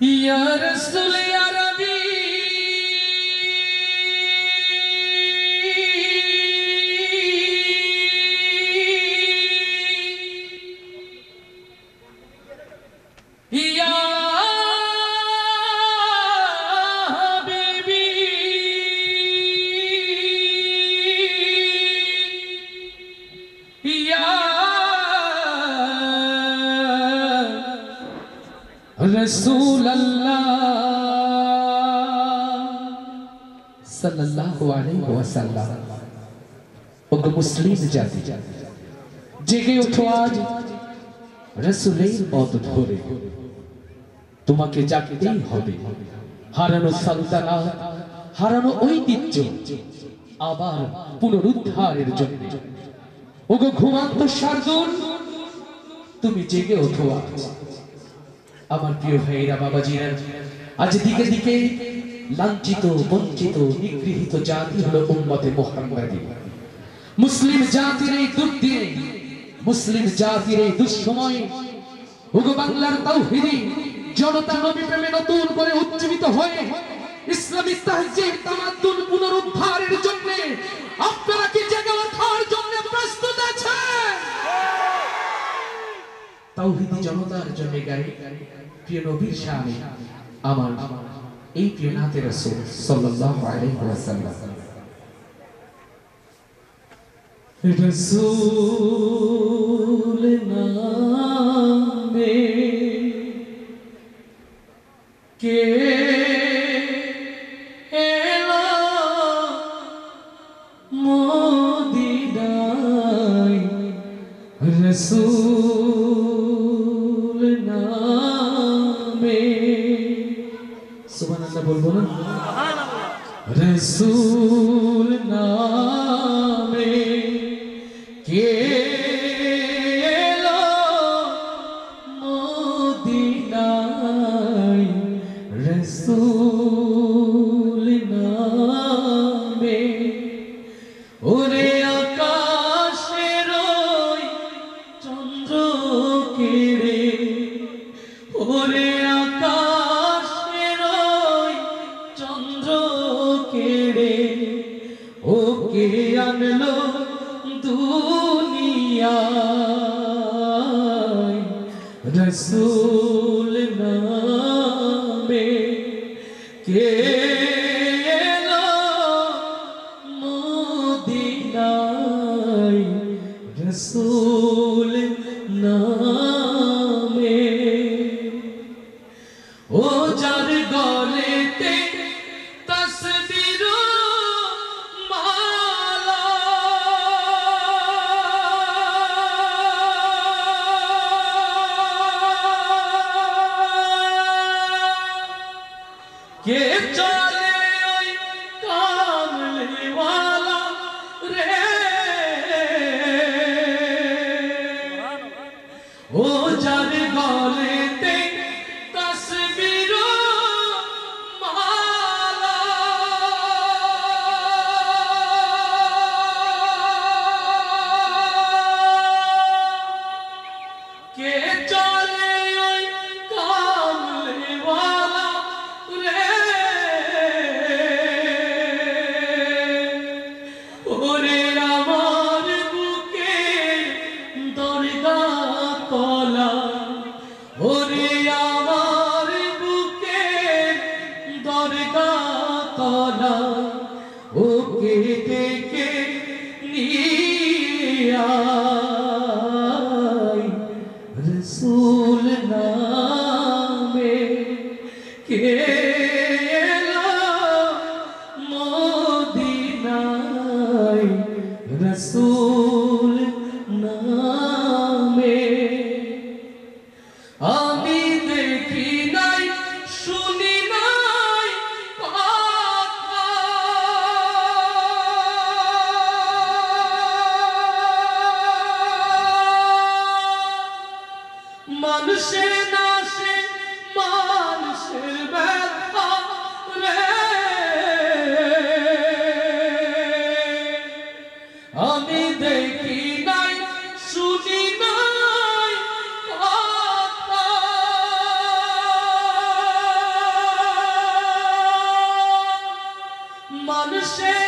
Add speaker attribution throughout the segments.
Speaker 1: Ya Rasul Ya Rasul রসুল সাল্লাল্লাহু আলাইহি ওয়াসাল্লাম। ওগো মুসলিম জাতি, জেগে ওঠো আজ রসুলের পথ ধরে। তোমাকে জাগতেই হবে, হারানো সালতানাত, হারানো ঐতিহ্য আবার পুনরুদ্ধারের জন্য। ওগো ঘুমান্ত শার্দুল তুমি জেগে ওঠো আজ। আমার প্রিয় ভাইরা বাবাজিরা আজ দিকে দিকে লাঞ্ছিত, বঞ্চিত, নিগৃহীত জাতি হলো উম্মতে মোহাম্মদী। মুসলিম জাতির এই দুর্দিনে, মুসলিম জাতির এই দুঃসময়ে ওগো বাংলার তাওহীদি জনতা নবী প্রেমে নতুন করে উজ্জীবিত হয়ে ইসলামী তাহজিব তামাদ্দুন পুনরুদ্ধারের জন্য আপনারা কি জেগে ওঠার জন্য প্রস্তুত আছেন? তাওহীদি জনতার জন্য গায়ে প্রিয় নবীর সামনে আমার এই প্রিয় নাতে রাসূল সাল্লাল্লাহু আলাইহি ওয়াসাল্লাম। রসূল! سبحان اللہ بول بولو رسول نام کے رسول ارے آکاش روئی দুনিয়ায় রসুল ये जाने कामली वाला रे। ओ जाने गौले তলা ওকে ডেকে নিয়ে আয় রসুল নামে কে এলো মদিনায় রসুল নামে আমি মানুষে আমি দেখি নাই নাই মানুষের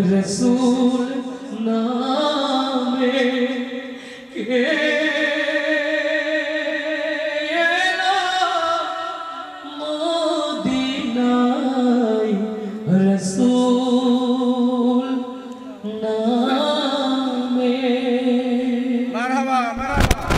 Speaker 1: Jesus.